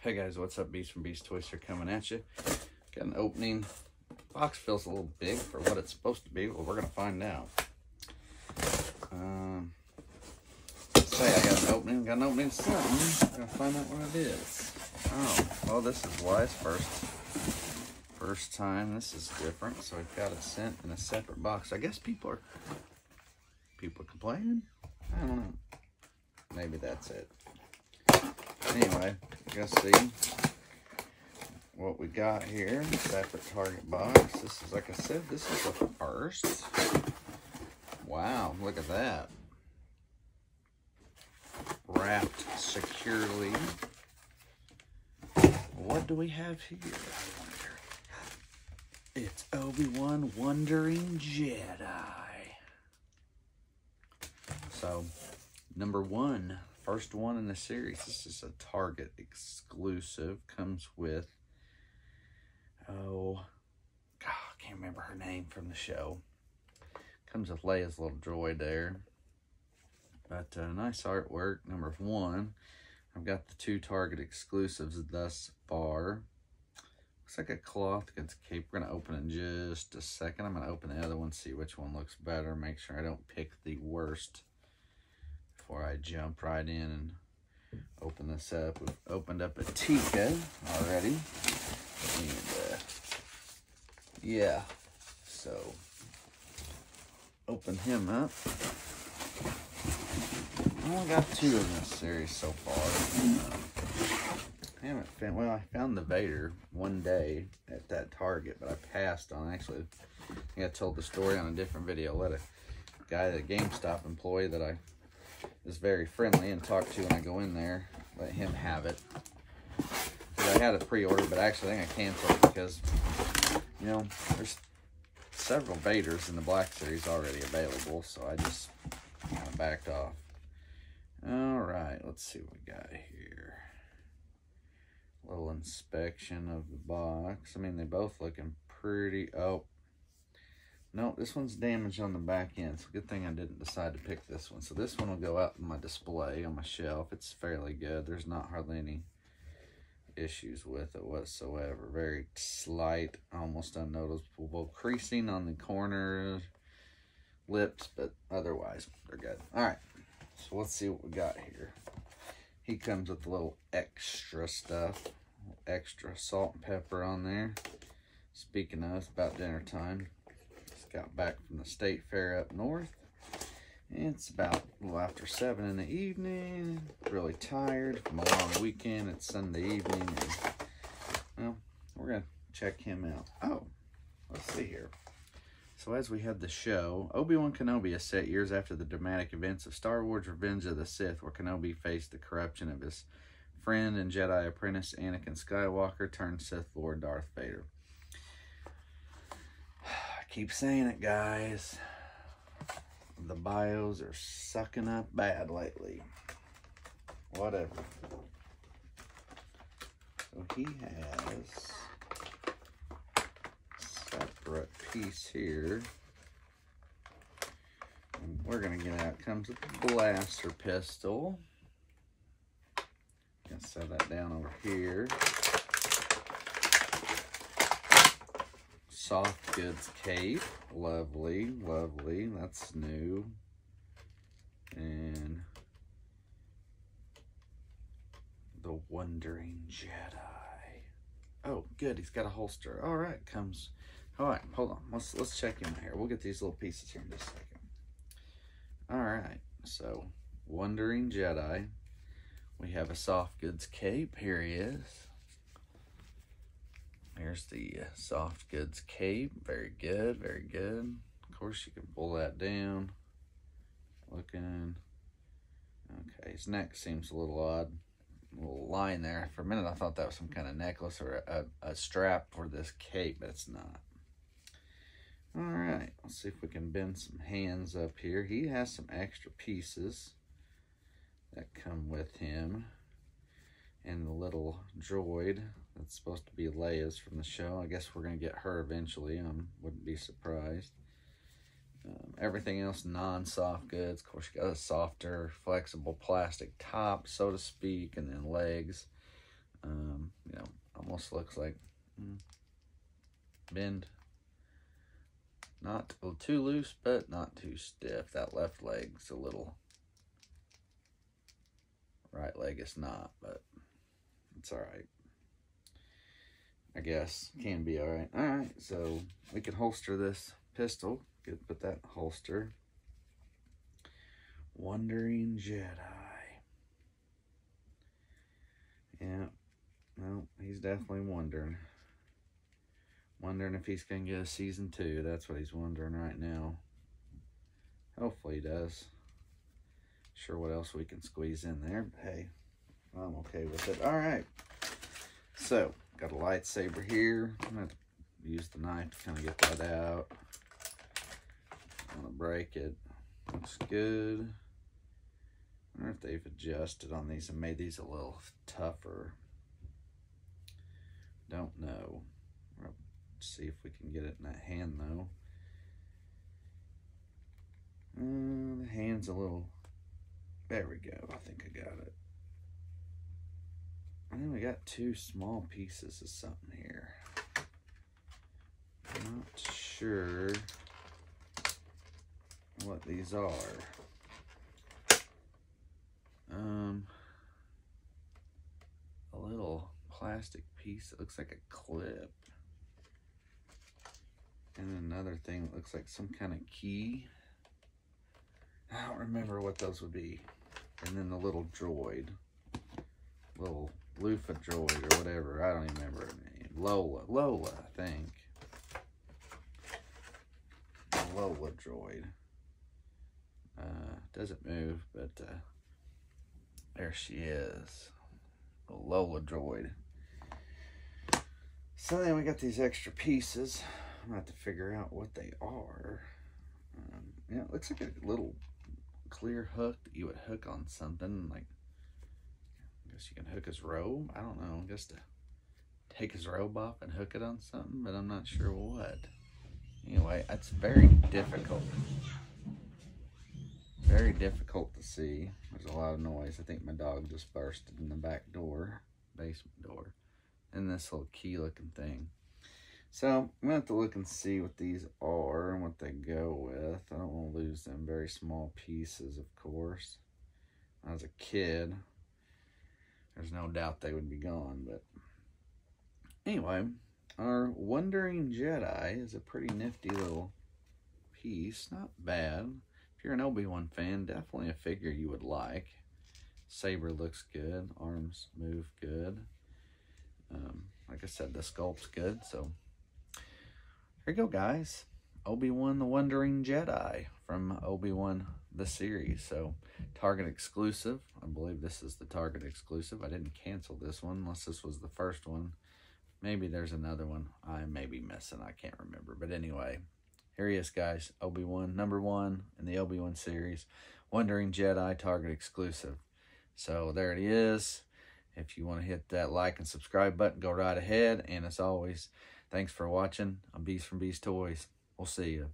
Hey guys, what's up? Beast from Beast Toys here coming at you. Got an opening. Box feels a little big for what it's supposed to be. Well, we're gonna find out. Um, I got an opening. Got an opening something. Gonna find out what it is. Oh, well, this is Wise first. First time. This is different. So I got it sent in a separate box. I guess people are people are complaining. I don't know. Maybe that's it. Anyway, let's see what we got here. Separate Target box. This is, like I said, this is the first. Wow, look at that. Wrapped securely. What do we have here? I wonder. It's Obi-Wan Wandering Jedi. So, number one, first one in the series. This is a Target exclusive. Comes with, oh, God, I can't remember her name from the show. Comes with Leia's little droid there. But uh, nice artwork. Number one, I've got the two Target exclusives thus far. Looks like a cloth against cape. We're going to open in just a second. I'm going to open the other one, see which one looks better. Make sure I don't pick the worst before I jump right in and open this up. We've opened up a Tika already. And, uh, yeah, so open him up. I only got two in this series so far. Uh, I haven't found, well, I found the Vader one day at that Target, but I passed on, actually, I think I told the story on a different video. Let a guy, the GameStop employee that I is very friendly and talk to when I go in there. Let him have it. I had a pre-order, but actually I think I canceled because, you know, there's several Vaders in the Black Series already available, so I just kind of backed off. All right, let's see what we got here. Little inspection of the box. I mean, they both looking pretty... Oh, no, this one's damaged on the back end. So good thing I didn't decide to pick this one. So this one will go out in my display on my shelf. It's fairly good. There's not hardly any issues with it whatsoever. Very slight, almost unnoticeable creasing on the corners, lips, but otherwise they're good. All right, so let's see what we got here. He comes with a little extra stuff, extra salt and pepper on there. Speaking of, it's about dinner time got back from the state fair up north. It's about a little after 7 in the evening. Really tired from a long weekend. It's Sunday evening. And, well, we're going to check him out. Oh, let's see here. So as we had the show, Obi-Wan Kenobi is set years after the dramatic events of Star Wars Revenge of the Sith, where Kenobi faced the corruption of his friend and Jedi apprentice Anakin Skywalker turned Sith Lord Darth Vader keep saying it, guys. The bios are sucking up bad lately. Whatever. So he has separate piece here. And we're gonna get out. Comes with a blaster pistol. Gonna set that down over here. Soft goods cape. Lovely, lovely. That's new. And the Wandering Jedi. Oh, good. He's got a holster. All right, comes. All right, hold on. Let's let's check him here. We'll get these little pieces here in just a second. All right, so Wandering Jedi. We have a soft goods cape. Here he is. Here's the soft goods cape. Very good, very good. Of course, you can pull that down. Looking. Okay, his neck seems a little odd. A little line there. For a minute, I thought that was some kind of necklace or a, a strap for this cape, but it's not. All right, let's see if we can bend some hands up here. He has some extra pieces that come with him. And the little droid that's supposed to be Leia's from the show. I guess we're going to get her eventually. I um, wouldn't be surprised. Um, everything else non-soft goods. Of course, you got a softer, flexible plastic top, so to speak, and then legs. Um, you know, almost looks like mm, bend. Not too loose, but not too stiff. That left leg's a little. Right leg is not, but it's all right. I guess can be all right. All right, so we can holster this pistol. Good, put that holster. Wandering Jedi. Yeah, no, he's definitely wondering. Wondering if he's going to get a season two. That's what he's wondering right now. Hopefully he does. Sure what else we can squeeze in there. But hey, I'm okay with it. All right. So, got a lightsaber here. I'm going to use the knife to kind of get that out. I'm going to break it. Looks good. I wonder if they've adjusted on these and made these a little tougher. Don't know. We'll see if we can get it in that hand though. Uh, the hand's a little. There we go. I think I got it. And then we got two small pieces of something here. Not sure what these are. Um, a little plastic piece that looks like a clip. And another thing that looks like some kind of key. I don't remember what those would be. And then the little droid. Little Lufa droid or whatever. I don't even remember her name. Lola. Lola, I think. Lola droid. Uh, doesn't move, but uh, there she is. A Lola droid. So then we got these extra pieces. I'm going to have to figure out what they are. Um, yeah, it looks like a little clear hook that you would hook on something. Like, guess you can hook his robe. I don't know. Just to take his robe off and hook it on something, but I'm not sure what. Anyway, that's very difficult very difficult to see. There's a lot of noise. I think my dog just bursted in the back door, basement door, and this little key looking thing. So I'm going to have to look and see what these are and what they go with. I don't want to lose them very small pieces, of course. As a kid, there's no doubt they would be gone, but anyway, our Wandering Jedi is a pretty nifty little piece. Not bad. If you're an Obi-Wan fan, definitely a figure you would like. Saber looks good. Arms move good. Um, like I said, the sculpt's good. So here you go, guys. Obi-Wan the Wandering Jedi from Obi-Wan the series. So Target exclusive. I believe this is the Target exclusive. I didn't cancel this one unless this was the first one. Maybe there's another one I may be missing. I can't remember. But anyway, here he is, guys. Obi-Wan, number one in the Obi-Wan series. Wandering Jedi Target exclusive. So there it is. If you want to hit that like and subscribe button, go right ahead. And as always, thanks for watching. I'm Beast from Beast Toys. We'll see you.